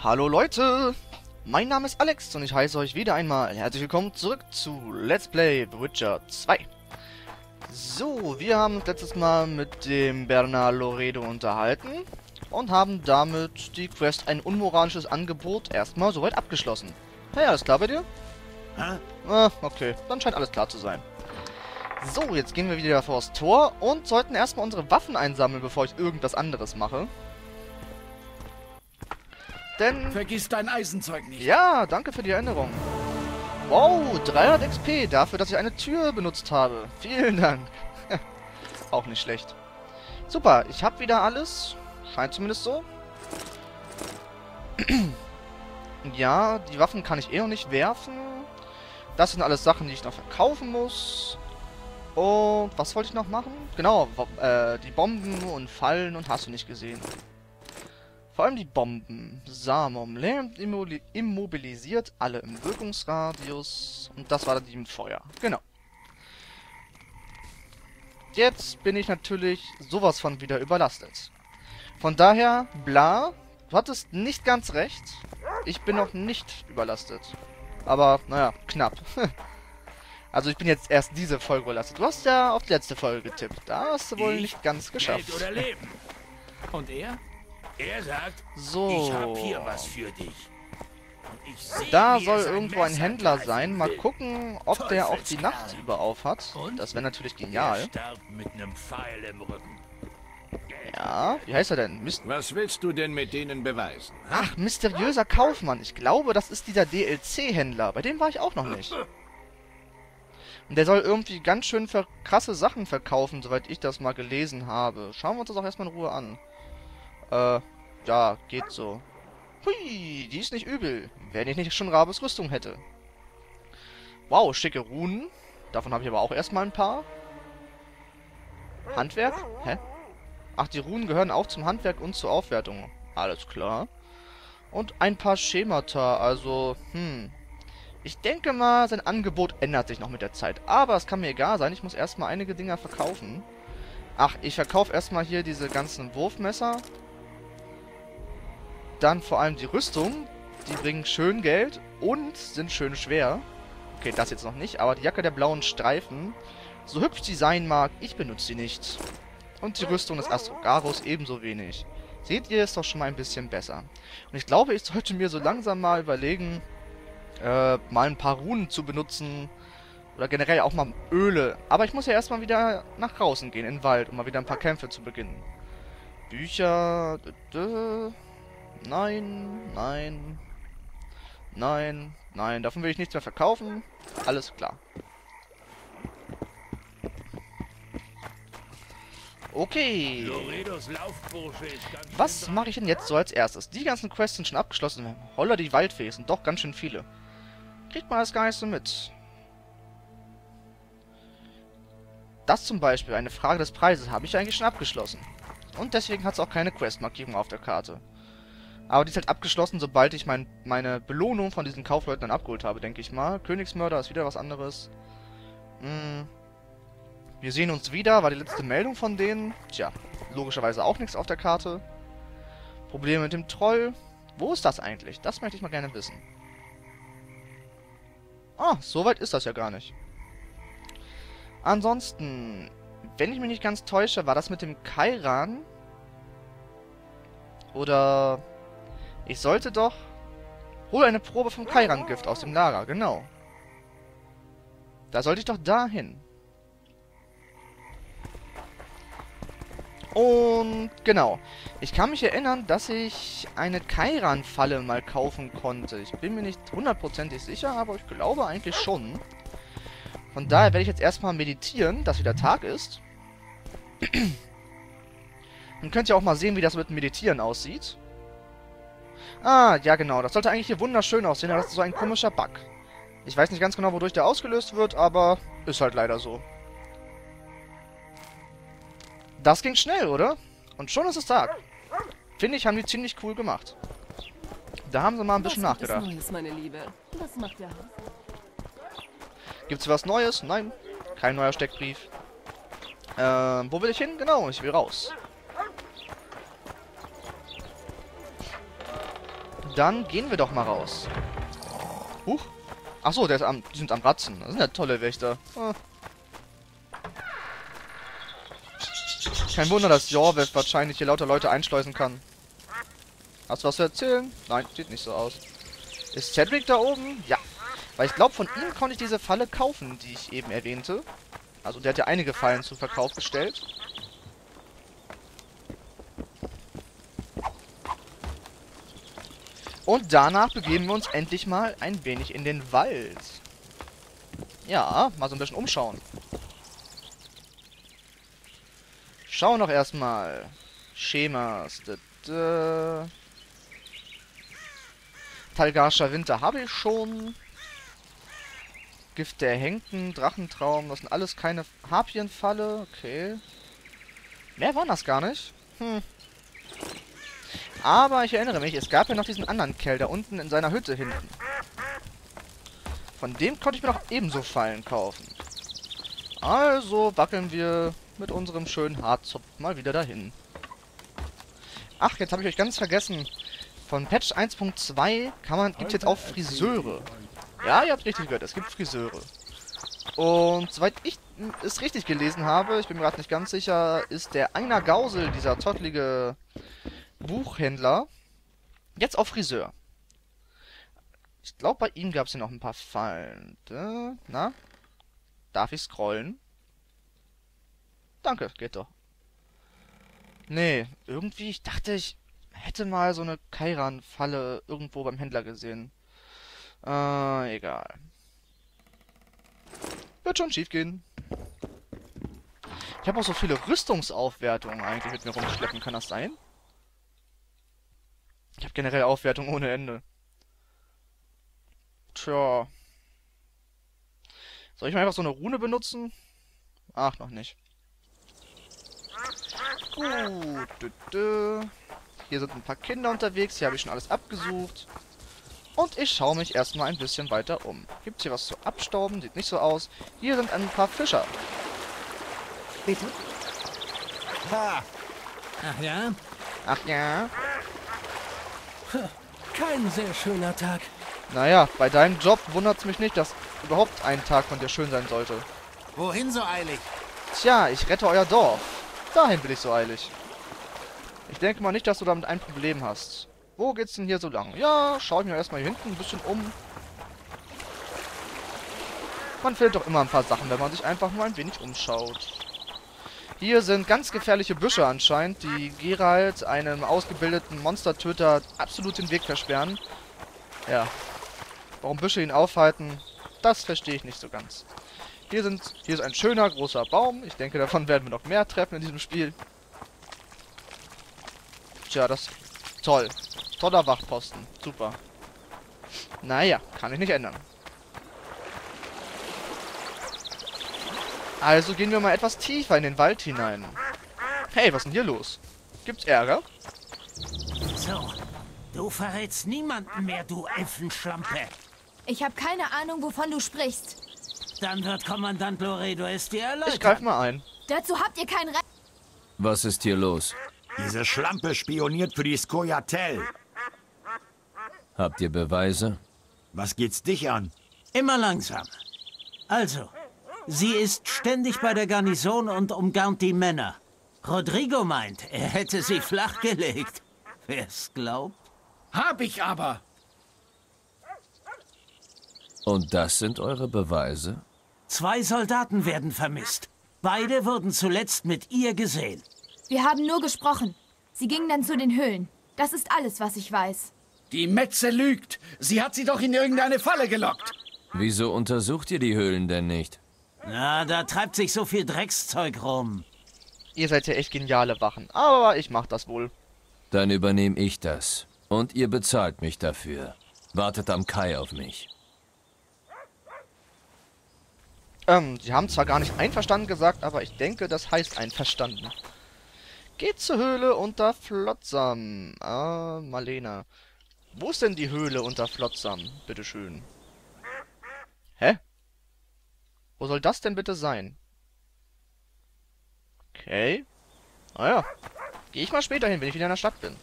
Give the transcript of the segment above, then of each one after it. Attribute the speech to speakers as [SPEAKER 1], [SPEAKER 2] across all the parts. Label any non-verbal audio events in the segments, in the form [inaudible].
[SPEAKER 1] Hallo Leute, mein Name ist Alex und ich heiße euch wieder einmal herzlich willkommen zurück zu Let's Play The Witcher 2. So, wir haben uns letztes Mal mit dem Bernard Loredo unterhalten und haben damit die Quest ein unmoralisches Angebot erstmal soweit abgeschlossen. Hey, alles klar bei dir?
[SPEAKER 2] Hä?
[SPEAKER 1] Ah, okay, dann scheint alles klar zu sein. So, jetzt gehen wir wieder vors Tor und sollten erstmal unsere Waffen einsammeln, bevor ich irgendwas anderes mache. Denn...
[SPEAKER 2] Vergiss dein Eisenzeug nicht.
[SPEAKER 1] Ja, danke für die Erinnerung. Wow, 300 XP dafür, dass ich eine Tür benutzt habe. [laughs] Vielen Dank. [laughs] Auch nicht schlecht. Super, ich habe wieder alles. Scheint zumindest so. [clears throat] ja, die Waffen kann ich eh noch nicht werfen. Das sind alles Sachen, die ich noch verkaufen muss. Und was wollte ich noch machen? Genau, äh, die Bomben und Fallen und hast du nicht gesehen. Vor allem die Bomben. Samum lähmt immobilisiert alle im Wirkungsradius. Und das war dann die im Feuer. Genau. Jetzt bin ich natürlich sowas von wieder überlastet. Von daher, bla, du hattest nicht ganz recht. Ich bin noch nicht überlastet. Aber, naja, knapp. [laughs] also ich bin jetzt erst diese Folge überlastet. Du hast ja auf die letzte Folge getippt. Da hast du wohl
[SPEAKER 2] Ich,
[SPEAKER 1] nicht ganz geschafft. [laughs]
[SPEAKER 2] Und er? Er sagt,
[SPEAKER 1] So.
[SPEAKER 2] ich hab hier was für dich. Und ich seh,
[SPEAKER 1] Da soll irgendwo ein Händler sein. Mal gucken, ob der auch die. Nacht über auf hat.
[SPEAKER 2] Und?
[SPEAKER 1] Das wäre natürlich genial.
[SPEAKER 2] starb mit nem Pfeil im Rücken. Geld
[SPEAKER 1] Ja, wie heißt er denn? Mist
[SPEAKER 3] Was willst du denn mit denen beweisen?
[SPEAKER 1] Ach, mysteriöser Kaufmann. Ich glaube, das ist dieser DLC-Händler. Bei dem war ich auch noch nicht. Und [laughs] der soll irgendwie ganz schön krasse Sachen verkaufen, soweit ich das mal gelesen habe. Schauen wir uns das auch erstmal in Ruhe an. Äh, ja, geht so. Hui, die ist nicht übel. Wenn ich nicht schon Rabes Rüstung hätte. Wow, schicke Runen. Davon habe ich aber auch erstmal ein paar. Handwerk? Hä? Ach, die Runen gehören auch zum Handwerk und zur Aufwertung. Alles klar. Und ein paar Schemata, also, hm. Ich denke mal, sein Angebot ändert sich noch mit der Zeit. Aber es kann mir egal sein, ich muss erstmal einige Dinger verkaufen. Ach, ich verkaufe erstmal hier diese ganzen Wurfmesser. Dann vor allem die Rüstung. Die bringen schön Geld und sind schön schwer. Okay, das jetzt noch nicht, aber die Jacke der blauen Streifen, so hübsch sie sein mag, ich benutze sie nicht. Und die Rüstung des Astrogarus ebenso wenig. Seht ihr, ist doch schon mal ein bisschen besser. Und ich glaube, ich sollte mir so langsam mal überlegen, äh, mal ein paar Runen zu benutzen. Oder generell auch mal Öle. Aber ich muss ja erstmal wieder nach draußen gehen, in den Wald, um mal wieder ein paar Kämpfe zu beginnen. Bücher. dö, dö. Nein, nein. Nein, nein. Davon will ich nichts mehr verkaufen. Alles klar. Okay. Was mache ich denn jetzt so als erstes? Die ganzen Quests sind schon abgeschlossen. Holla die Waldfee, sind doch ganz schön viele. Kriegt man das gar nicht so mit. Das zum Beispiel, eine Frage des Preises, habe ich eigentlich schon abgeschlossen. Und deswegen hat es auch keine Questmarkierung auf der Karte. Aber die ist halt abgeschlossen, sobald ich mein, meine Belohnung von diesen Kaufleuten dann abgeholt habe, denke ich mal. Königsmörder ist wieder was anderes. Hm. Wir sehen uns wieder, war die letzte Meldung von denen. Tja, logischerweise auch nichts auf der Karte. Probleme mit dem Troll. Wo ist das eigentlich? Das möchte ich mal gerne wissen. Ah, so weit ist das ja gar nicht. Ansonsten, wenn ich mich nicht ganz täusche, war das mit dem Kairan? Oder... Ich sollte doch... Hol eine Probe vom Kairan-Gift aus dem Lager, genau. Da sollte ich doch dahin. Und genau. Ich kann mich erinnern, dass ich eine Kairan-Falle mal kaufen konnte. Ich bin mir nicht hundertprozentig sicher, aber ich glaube eigentlich schon. Von daher werde ich jetzt erstmal meditieren, dass wieder Tag ist. Dann könnt ihr auch mal sehen, wie das mit Meditieren aussieht. Ah, ja genau. Das sollte eigentlich hier wunderschön aussehen, aber das ist so ein komischer Bug. Ich weiß nicht ganz genau, wodurch der ausgelöst wird, aber ist halt leider so. Das ging schnell, oder? Und schon ist es Tag. Finde ich, haben die ziemlich cool gemacht. Da haben sie mal ein bisschen
[SPEAKER 4] was gibt es
[SPEAKER 1] nachgedacht.
[SPEAKER 4] Neues, meine Liebe? Was macht der?
[SPEAKER 1] Gibt's was Neues? Nein. Kein neuer Steckbrief. Ähm, wo will ich hin? Genau, ich will raus. Dann gehen wir doch mal raus. Huch. Achso, der ist am, die sind am Ratzen. Das sind ja tolle Wächter. Ah. Kein Wunder, dass Jorveth wahrscheinlich hier lauter Leute einschleusen kann. Hast du was zu erzählen? Nein, sieht nicht so aus. Ist Cedric da oben? Ja. Weil ich glaube, von ihm konnte ich diese Falle kaufen, die ich eben erwähnte. Also der hat ja einige Fallen zum Verkauf gestellt. Und danach begeben wir uns endlich mal ein wenig in den Wald. Ja, mal so ein bisschen umschauen. Schauen noch erstmal. Schemas. Talgarscher Winter habe ich schon. Gift der Henken, Drachentraum, das sind alles keine Harpienfalle. Okay. Mehr waren das gar nicht. Hm. Aber ich erinnere mich, es gab ja noch diesen anderen Kerl da unten in seiner Hütte hinten. Von dem konnte ich mir doch ebenso Fallen kaufen. Also wackeln wir mit unserem schönen Hartzopf mal wieder dahin. Ach, jetzt habe ich euch ganz vergessen. Von Patch 1.2 kann man gibt jetzt auch Friseure. Ja, ihr habt richtig gehört, es gibt Friseure. Und soweit ich es richtig gelesen habe, ich bin mir gerade nicht ganz sicher, ist der Einer Gausel, dieser zottlige Buchhändler, jetzt auch Friseur. Ich glaube, bei ihm gab es ja noch ein paar Fallen. Na? Darf ich scrollen? Danke, geht doch. Nee, irgendwie, ich dachte, ich hätte mal so eine Kairan-Falle irgendwo beim Händler gesehen. Äh, egal. Wird schon schief gehen. Ich habe auch so viele Rüstungsaufwertungen eigentlich mit mir rumschleppen. Kann das sein? Ich habe generell Aufwertung ohne Ende. Tja. Soll ich mal einfach so eine Rune benutzen? Ach, noch nicht. Gut. Hier sind ein paar Kinder unterwegs. Hier habe ich schon alles abgesucht. Und ich schaue mich erstmal ein bisschen weiter um. Gibt hier was zu abstauben? Sieht nicht so aus. Hier sind ein paar Fischer.
[SPEAKER 2] Bitte? Ha. Ach ja?
[SPEAKER 1] Ach ja?
[SPEAKER 2] Kein sehr schöner Tag.
[SPEAKER 1] Naja, bei deinem Job wundert es mich nicht, dass überhaupt ein Tag von dir schön sein sollte.
[SPEAKER 2] Wohin so eilig?
[SPEAKER 1] Tja, ich rette euer Dorf. Dahin bin ich so eilig. Ich denke mal nicht, dass du damit ein Problem hast. Wo geht's denn hier so lang? Ja, schau ich mir erstmal hier hinten ein bisschen um. Man findet doch immer ein paar Sachen, wenn man sich einfach nur ein wenig umschaut. Hier sind ganz gefährliche Büsche anscheinend, die Geralt, einem ausgebildeten Monstertöter, absolut den Weg versperren. Ja. Warum Büsche ihn aufhalten, das verstehe ich nicht so ganz. Hier, sind, hier ist ein schöner, großer Baum. Ich denke, davon werden wir noch mehr treffen in diesem Spiel. Tja, das... Toll. Toller Wachposten. Super. Naja, kann ich nicht ändern. Also gehen wir mal etwas tiefer in den Wald hinein. Hey, was ist denn hier los? Gibt's Ärger?
[SPEAKER 2] So, du verrätst niemanden mehr, du Elfenschlampe.
[SPEAKER 4] Ich habe keine Ahnung, wovon du sprichst.
[SPEAKER 2] Dann wird Kommandant Loredo es dir erläutern.
[SPEAKER 1] Ich greif mal ein.
[SPEAKER 4] Dazu habt ihr kein Recht.
[SPEAKER 5] Was ist hier los?
[SPEAKER 3] Diese Schlampe spioniert für die Skoyatel.
[SPEAKER 5] Habt ihr Beweise?
[SPEAKER 3] Was geht's dich an?
[SPEAKER 2] Immer langsam. Also, sie ist ständig bei der Garnison und umgarnt die Männer. Rodrigo meint, er hätte sie flachgelegt. Wer's glaubt?
[SPEAKER 6] Hab ich aber.
[SPEAKER 5] Und das sind eure Beweise?
[SPEAKER 2] Zwei Soldaten werden vermisst. Beide wurden zuletzt mit ihr gesehen.
[SPEAKER 4] Wir haben nur gesprochen. Sie gingen dann zu den Höhlen. Das ist alles, was ich weiß.
[SPEAKER 6] Die Metze lügt. Sie hat sie doch in irgendeine Falle gelockt.
[SPEAKER 5] Wieso untersucht ihr die Höhlen denn nicht?
[SPEAKER 2] Na, da treibt sich so viel Dreckszeug rum.
[SPEAKER 1] Ihr seid ja echt geniale Wachen. Aber ich mach das wohl.
[SPEAKER 5] Dann übernehme ich das. Und ihr bezahlt mich dafür. Wartet am Kai auf mich.
[SPEAKER 1] Ähm, sie haben zwar gar nicht einverstanden gesagt, aber ich denke, das heißt einverstanden. Geht zur Höhle unter Flotsam. Ah, Marlene. Wo ist denn die Höhle unter Flotsam? Bitteschön. Hä? Wo soll das denn bitte sein? Okay. Naja. Gehe ich mal später hin, wenn ich wieder in der Stadt bin.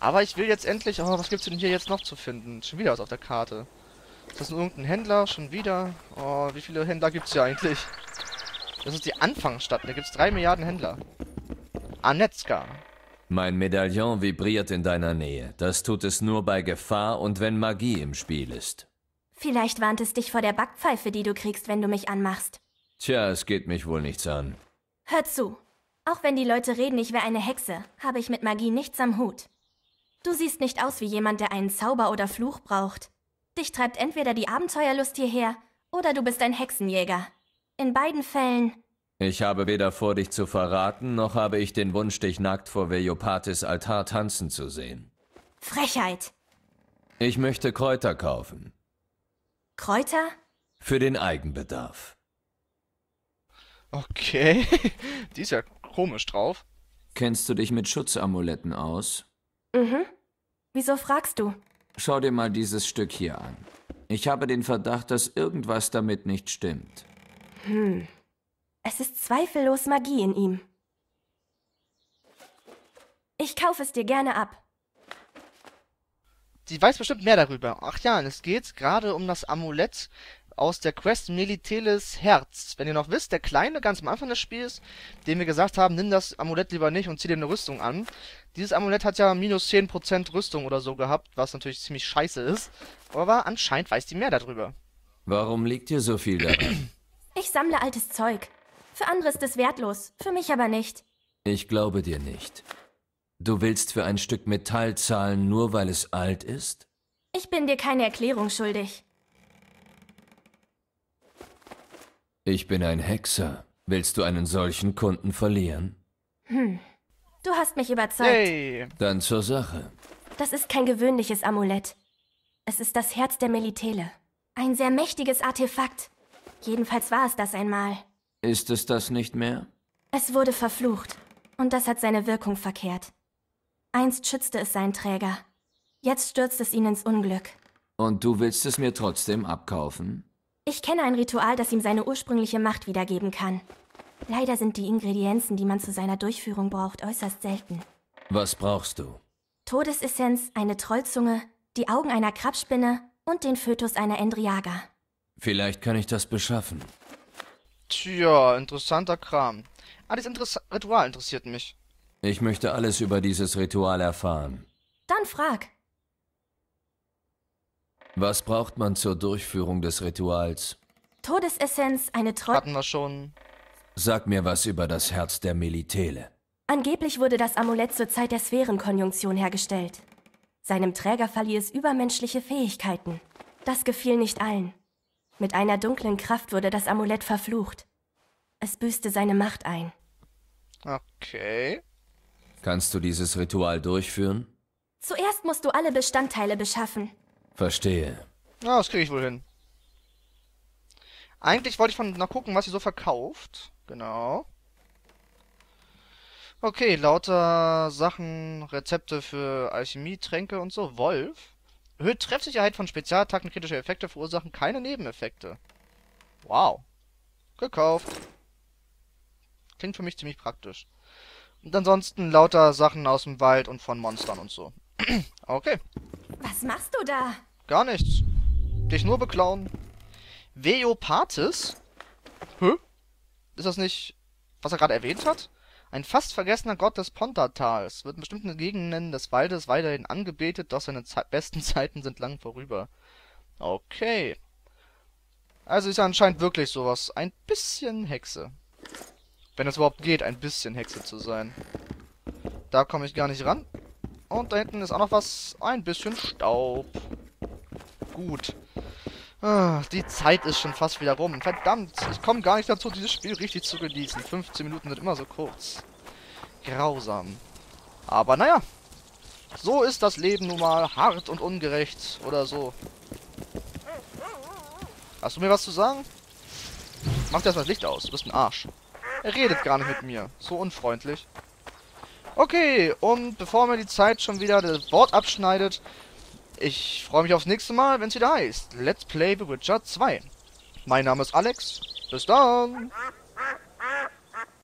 [SPEAKER 1] Aber ich will jetzt endlich... Oh, was gibt's denn hier jetzt noch zu finden? Schon wieder was auf der Karte. Ist das nur irgendein Händler? Schon wieder? Oh, wie viele Händler gibt's hier eigentlich? Das ist die Anfangsstadt. Da gibt's drei Milliarden Händler. Anetska.
[SPEAKER 5] Mein Medaillon vibriert in deiner Nähe. Das tut es nur bei Gefahr und wenn Magie im Spiel ist.
[SPEAKER 7] Vielleicht warnt es dich vor der Backpfeife, die du kriegst, wenn du mich anmachst.
[SPEAKER 5] Tja, es geht mich wohl nichts an.
[SPEAKER 7] Hör zu. Auch wenn die Leute reden, ich wäre eine Hexe, habe ich mit Magie nichts am Hut. Du siehst nicht aus wie jemand, der einen Zauber oder Fluch braucht. Dich treibt entweder die Abenteuerlust hierher, oder du bist ein Hexenjäger. In beiden Fällen.
[SPEAKER 5] Ich habe weder vor, dich zu verraten, noch habe ich den Wunsch, dich nackt vor Veliopatis Altar tanzen zu sehen.
[SPEAKER 7] Frechheit.
[SPEAKER 5] Ich möchte Kräuter kaufen.
[SPEAKER 7] Kräuter?
[SPEAKER 5] Für den Eigenbedarf.
[SPEAKER 1] Okay. [laughs] die ist ja komisch drauf.
[SPEAKER 8] Kennst du dich mit Schutzamuletten aus?
[SPEAKER 7] Mhm. Wieso fragst du?
[SPEAKER 8] Schau dir mal dieses Stück hier an. Ich habe den Verdacht, dass irgendwas damit nicht stimmt.
[SPEAKER 7] Hm. Es ist zweifellos Magie in ihm. Ich kaufe es dir gerne ab.
[SPEAKER 1] Sie weiß bestimmt mehr darüber. Ach ja, und es geht gerade um das Amulett aus der Quest Meliteles Herz. Wenn ihr noch wisst, der Kleine ganz am Anfang des Spiels, dem wir gesagt haben, nimm das Amulett lieber nicht und zieh dir eine Rüstung an. Dieses Amulett hat ja minus 10% Rüstung oder so gehabt, was natürlich ziemlich scheiße ist. Aber anscheinend weiß die mehr darüber.
[SPEAKER 5] Warum liegt dir so viel daran? [clears throat]
[SPEAKER 7] Ich sammle altes Zeug. Für andere ist es wertlos, für mich aber nicht.
[SPEAKER 5] Ich glaube dir nicht. Du willst für ein Stück Metall zahlen, nur weil es alt ist?
[SPEAKER 7] Ich bin dir keine Erklärung schuldig.
[SPEAKER 5] Ich bin ein Hexer. Willst du einen solchen Kunden verlieren?
[SPEAKER 7] Hm. Du hast mich überzeugt.
[SPEAKER 1] Hey!
[SPEAKER 5] Dann zur Sache.
[SPEAKER 7] Das ist kein gewöhnliches Amulett. Es ist das Herz der Melitele. Ein sehr mächtiges Artefakt. Jedenfalls war es das einmal.
[SPEAKER 8] Ist es das nicht mehr?
[SPEAKER 7] Es wurde verflucht. Und das hat seine Wirkung verkehrt. Einst schützte es seinen Träger. Jetzt stürzt es ihn ins Unglück.
[SPEAKER 8] Und du willst es mir trotzdem abkaufen?
[SPEAKER 7] Ich kenne ein Ritual, das ihm seine ursprüngliche Macht wiedergeben kann. Leider sind die Ingredienzen, die man zu seiner Durchführung braucht, äußerst selten.
[SPEAKER 5] Was brauchst du?
[SPEAKER 7] Todesessenz, eine Trollzunge, die Augen einer Krabspinne und den Fötus einer Endriaga.
[SPEAKER 5] Vielleicht kann ich das beschaffen.
[SPEAKER 1] Tja, interessanter Kram. Ah, das Interess Ritual interessiert mich.
[SPEAKER 5] Ich möchte alles über dieses Ritual erfahren.
[SPEAKER 7] Dann frag.
[SPEAKER 5] Was braucht man zur Durchführung des Rituals?
[SPEAKER 7] Todesessenz, eine Troll...
[SPEAKER 1] Hatten wir schon.
[SPEAKER 5] Sag mir was über das Herz der Melitele.
[SPEAKER 7] Angeblich wurde das Amulett zur Zeit der Sphärenkonjunktion hergestellt. Seinem Träger verlieh es übermenschliche Fähigkeiten. Das gefiel nicht allen. Mit einer dunklen Kraft wurde das Amulett verflucht. Es büßte seine Macht ein.
[SPEAKER 1] Okay.
[SPEAKER 5] Kannst du dieses Ritual durchführen?
[SPEAKER 7] Zuerst musst du alle Bestandteile beschaffen.
[SPEAKER 5] Verstehe.
[SPEAKER 1] Na, das kriege ich wohl hin. Eigentlich wollte ich von noch gucken, was sie so verkauft. Genau. Okay, lauter Sachen, Rezepte für Alchemie, Tränke und so. Wolf. Erhöht Treffsicherheit von Spezialattacken, kritische Effekte verursachen keine Nebeneffekte. Wow. Gekauft. Klingt für mich ziemlich praktisch. Und ansonsten lauter Sachen aus dem Wald und von Monstern und so. [clears throat] okay.
[SPEAKER 7] Was machst du da?
[SPEAKER 1] Gar nichts. Dich nur beklauen. Veopatis? Hä? Ist das nicht, was er gerade erwähnt hat? Ein fast vergessener Gott des Pontatals. Wird in bestimmten Gegenden des Waldes weiterhin angebetet, doch seine Ze besten [laughs] Zeiten sind lang vorüber. Okay. Also ist er anscheinend wirklich sowas. Ein bisschen Hexe. Wenn es überhaupt geht, ein bisschen Hexe zu sein. Da komme ich gar nicht ran. Und da hinten ist auch noch was. Ein bisschen Staub. Gut. Ah, die Zeit ist schon fast wieder rum. Verdammt, ich komme gar nicht dazu, dieses Spiel richtig zu genießen. 15 Minuten sind immer so kurz. Grausam. Aber naja. So ist das Leben nun mal hart und ungerecht. Oder so. Hast du mir was zu sagen? Mach dir erstmal das Licht aus. Du bist ein Arsch. Er redet gar nicht mit mir. So unfreundlich. Okay, und bevor mir die Zeit schon wieder das Wort abschneidet, ich freue mich aufs nächste Mal, wenn es wieder heißt Let's Play The Witcher 2. Mein Name ist Alex. Bis dann.